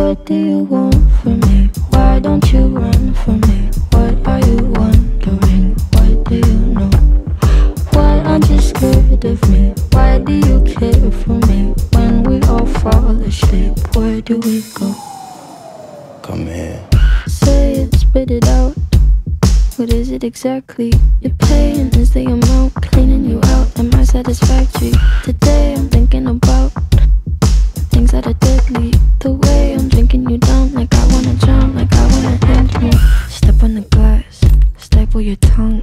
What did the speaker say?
What do you want from me? Why don't you run from me? What are you wondering? What do you know? Why aren't you scared of me? Why do you care for me? When we all fall asleep, where do we go? Come here. Say it, spit it out. What is it exactly? Your pain is the amount cleaning you out. Am I satisfactory? The way I'm drinking you down Like I wanna jump, like I wanna end you. Step on the glass, staple your tongue